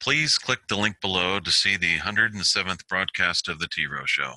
Please click the link below to see the 107th broadcast of The T Row Show.